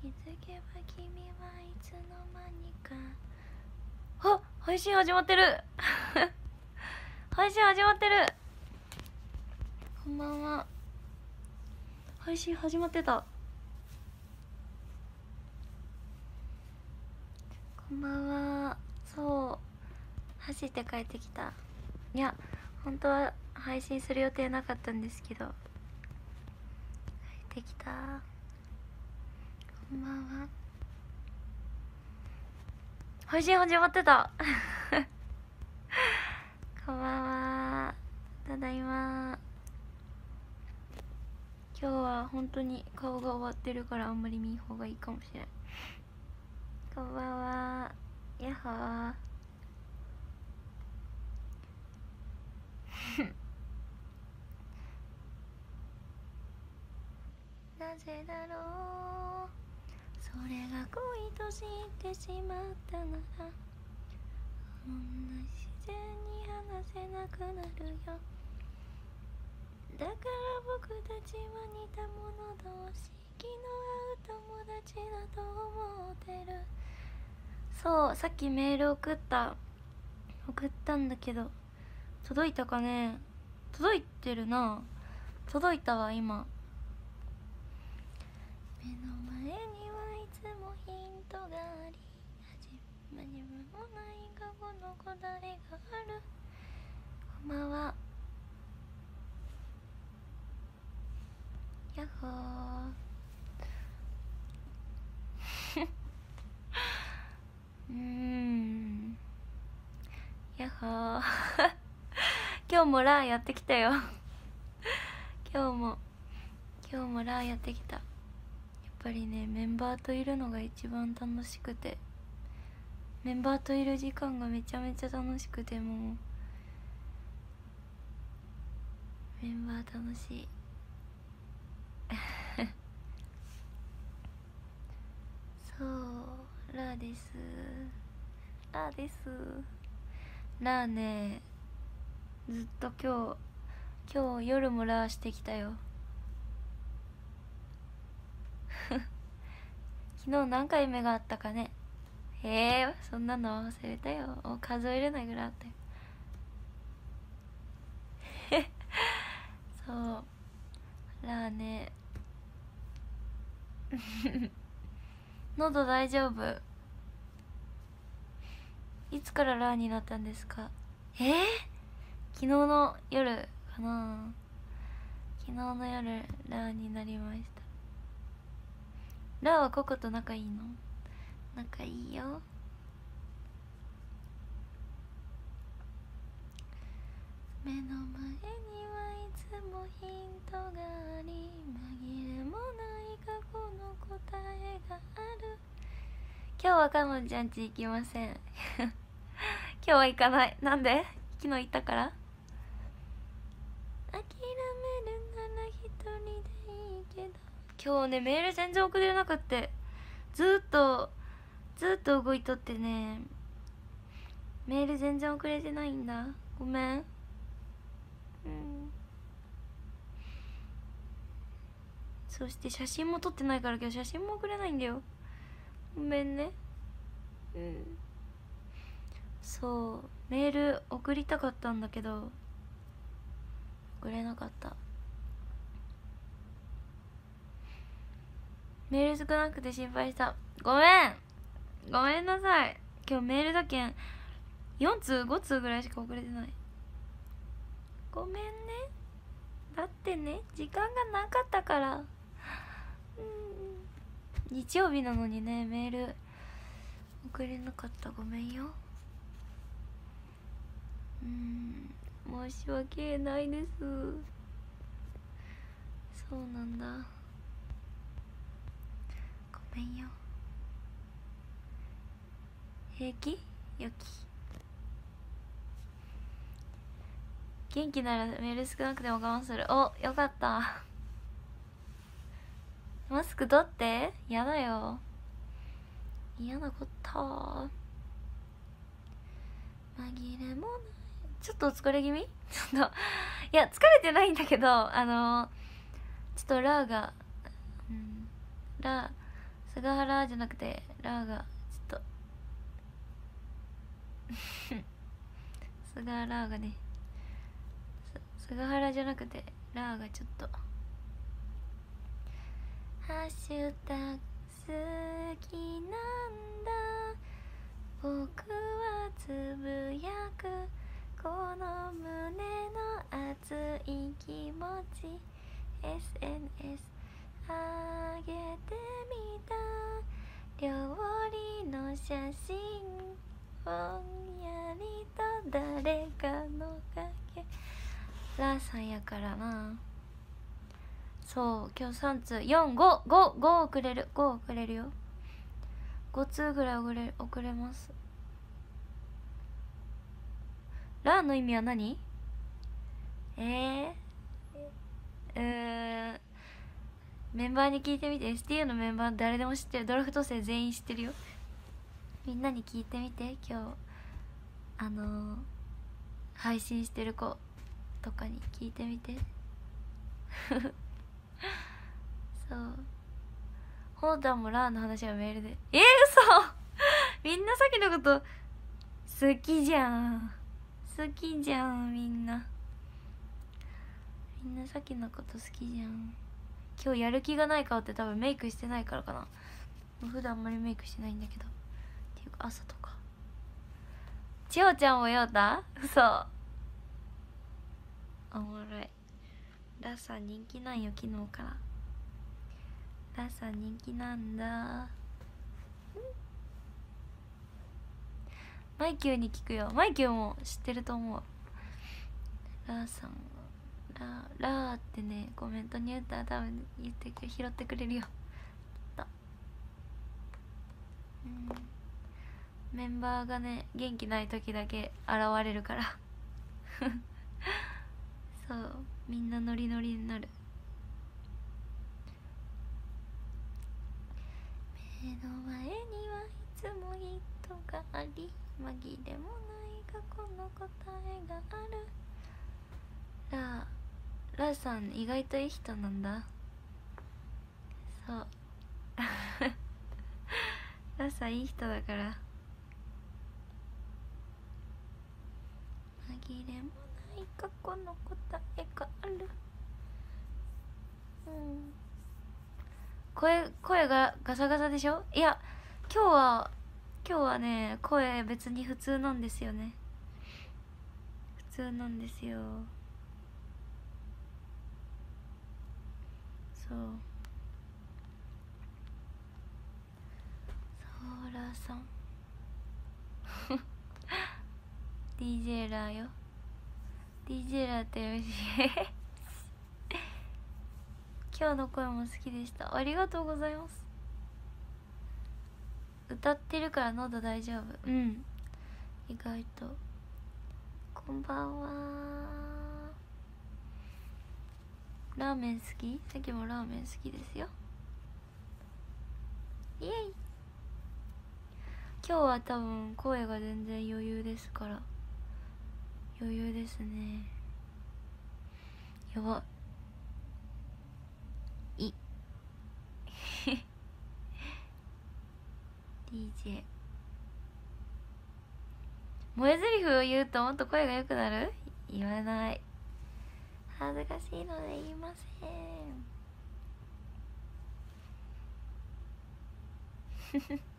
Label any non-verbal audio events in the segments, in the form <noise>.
気づけば君はいつの間にか。あ配信始まってる。<laughs> 配信始まってる。こんばんは。配信始まってた。こんばんは。そう。走って帰ってきた。いや本当は配信する予定なかったんですけど。帰ってきた。こんばんは。配信始まってた。<laughs> こんばんは。ただいま。今日は本当に顔が終わってるからあんまり見ん方がいいかもしれないこんばんは。やっほー。<laughs> なぜだろう。それが恋と知ってしまったならこんな自然に話せなくなるよ。だから僕たちは似た者同士気の合う友達だと思ってる。そうさっきメール送った送ったんだけど届いたかね？届いてるな。届いたわ今。目の前にはいつもヒントがあり始まりもない過去の答えがある？こんばんは。やっほー。<laughs> うん。やっほー。<laughs> 今日もラーやってきたよ。<laughs> 今日も。今日もラーやってきた。やっぱりねメンバーといるのが一番楽しくて。メンバーといる時間がめちゃめちゃ楽しくても。うメンバー楽しい。<laughs> そうラーです。ラーです。ラーねずっと今日今日夜もラーしてきたよ。<laughs> 昨日何回目があったかね。へえそんなの忘れたよ。もう数えれないぐらいあったよ。<laughs> そう。ラーね <laughs> 喉大丈夫？いつからラーになったんですか？えー、昨日の夜かな。昨日の夜ラーになりました。ラーはココと仲いいの？仲いいよ。目の前にはいつもヒントがあり紛れもない過去の答えがある。今日はかのんちゃんち行きません。<laughs> 今日は行かない。なんで？昨日行ったから。諦めるなら一人でいいけど。今日ねメール全然送れなくって。ずっとずっと動いとってね。メール全然送れてないんだ。ごめん。うん。そして写真も撮ってないから今日写真も送れないんだよ。ごめんね。うん。そう。メール送りたかったんだけど。送れなかった。メール少なくて心配した。ごめんごめんなさい。今日メールだけん4通5通ぐらいしか送れてない。ごめんね。だってね時間がなかったから。日曜日なのにねメール送れなかった。ごめんよ。うん。申し訳ないです。そうなんだ。ごめんよ。平気？よき。元気ならメール少なくても我慢する。およかった。マスク取って？やだよ。嫌なこと。紛れもない。ちょっとお疲れ気味？ちょっと。いや疲れてないんだけどあのちょっとラーがうんラー菅原じゃなくてラーが <laughs> 菅原がね菅原じゃなくてラーがちょっと。ハッシュタグ好きなんだ。僕はつぶやく。この胸の熱い気持ち。SNS あげてみた。料理の写真。ぼんやりと誰かの影ラーさんやからな。そう今日3通4555遅れる。5遅れるよ。5通ぐらい遅れ遅れます。ラーの意味は何？えー、うーん。メンバーに聞いてみて。STU のメンバー誰でも知ってる。ドラフト生全員知ってるよ。みんなに聞いてみて今日。あのー、配信してる子とかに聞いてみて。<laughs> そう。ホータンもラーの話はメールで。えー、嘘！みんなさっきのこと好きじゃん。好きじゃんみんな。みんなさっきのこと好きじゃん。今日やる気がない顔って多分メイクしてないからかな。普段あんまりメイクしてないんだけど。っていうか朝とか。千穂ちゃんもようた嘘。おもろい。ラッサン人気なんよ昨日から。ラッサン人気なんだ。マイキューに聞くよ。マイキューも知ってると思う。ラーさんラーラーってねコメントに言ったら多分言ってく拾ってくれるよ。うん。メンバーがね元気ない時だけ現れるから。<laughs> そうみんなノリノリになる。目の前にはいつも人があり紛れもない過去の答えがある。ラーラさん意外といい人なんだ。そう。<laughs> ラさんいい人だから。紛れもない過去の答えがある。うん。声声がガサガサでしょ？いや今日は今日はね声別に普通なんですよね。普通なんですよ。そう。ソーラーさん。DJ ラーよ。DJ ラーってよし <laughs> 今日の声も好きでした。ありがとうございます。歌ってるから喉大丈夫？うん。意外と。こんばんは。ラーメン好き？さっきもラーメン好きですよ。イエイ。今日は多分声が全然余裕ですから余裕ですね。やばい。<laughs> DJ 萌え台詞を言うともっと声が良くなる？言わない。恥ずかしいので言いません。<laughs>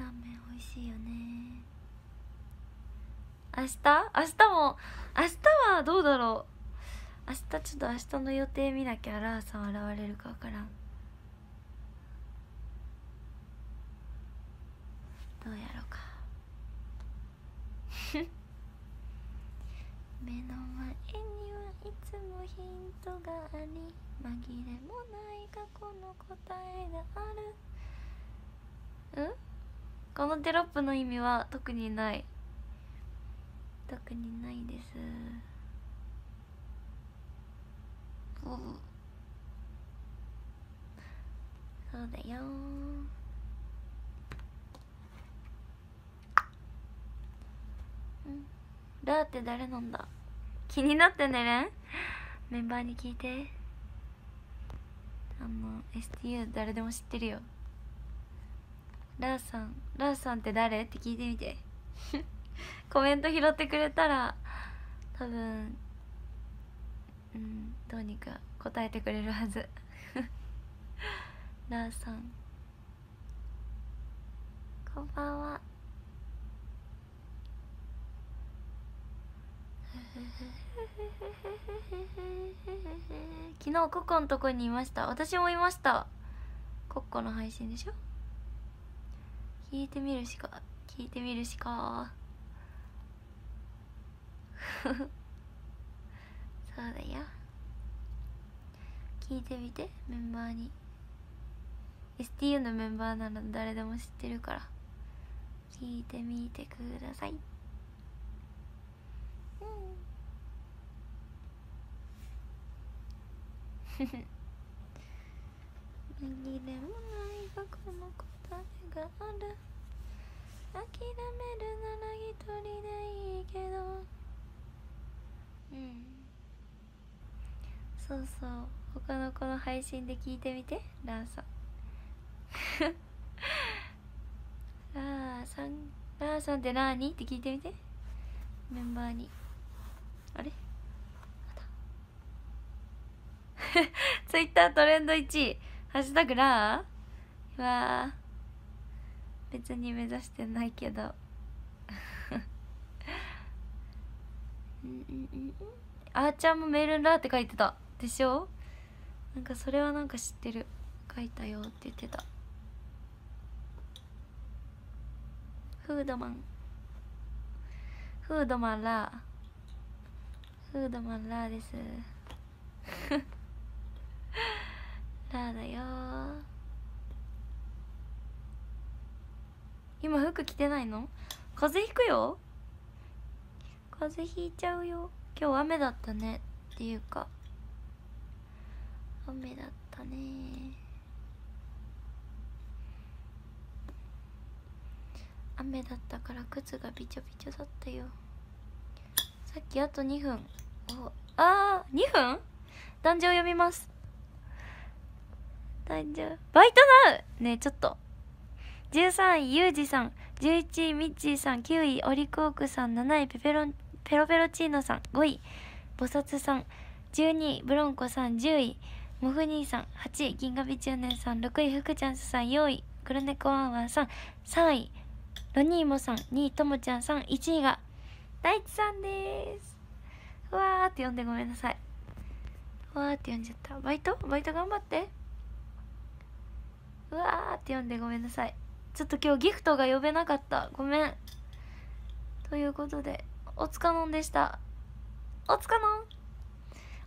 ラーメン美味しいよね。明日？明日も？明日はどうだろう？明日ちょっと明日の予定見なきゃラーさん現れるかわからん。どうやろうか。<laughs> 目の前にはいつもヒントがあり紛れもない過去の答えがある。うん？このテロップの意味は特にない。特にないです。そうだよ。うん。ラーって誰なんだ？気になってね。れんメンバーに聞いて。あの STU 誰でも知ってるよ。ラーさんラーさんって誰？って聞いてみて。<laughs> コメント拾ってくれたら多分うんどうにか答えてくれるはず。<laughs> ラーさん。こんばんは。<laughs> 昨日ココのとこにいました。私もいました。コッコの配信でしょ？聞いてみるしか聞いてみるしか。<laughs> そうだよ。聞いてみてメンバーに。STU のメンバーなら誰でも知ってるから。聞いてみてください。うん。<laughs> 紛れもない僕の答えがある。諦めるなら一人でいいけど。うん。そうそう。他の子の配信で聞いてみてラーさん。<laughs> ラーさん。ラーさんって何って聞いてみて。メンバーに。あれ？<laughs> ツイッタートレンド1位ハッシュタグラー？わ別に目指してないけど。あーちゃんもメールンラーって書いてた。でしょ？なんかそれはなんか知ってる。書いたよって言ってた。フードマン。フードマンラー。フードマンラーです。<laughs> ラーだよ今服着てないの？風邪ひくよ。風邪ひいちゃうよ。今日雨だったねっていうか。雨だったね。雨だったから靴がびちょびちょだったよ。さっきあと2分。おあー2分？壇上読みます。壇上。バイトなうねえちょっと。13位ユージさん11位ミッチーさん9位オリコークさん7位ペペロンペロペロチーノさん5位菩薩さん12位ブロンコさん10位モフ兄さん8位銀河美中年さん6位福ちゃんさん4位黒猫ワンワンさん3位ロニーモさん2位ともちゃんさん1位が大地さんです。うわーって呼んでごめんなさい。うわーって呼んじゃった。バイト？バイト頑張って。うわーって呼んでごめんなさい。ちょっと今日ギフトが呼べなかった。ごめん。ということでおつかのんでした。おつかのん。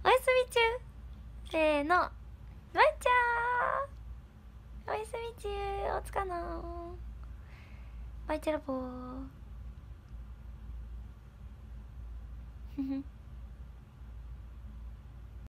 おやすみ中。せーの。まいちゃー。おやすみ中おつかのん。バイチャラボー。<laughs>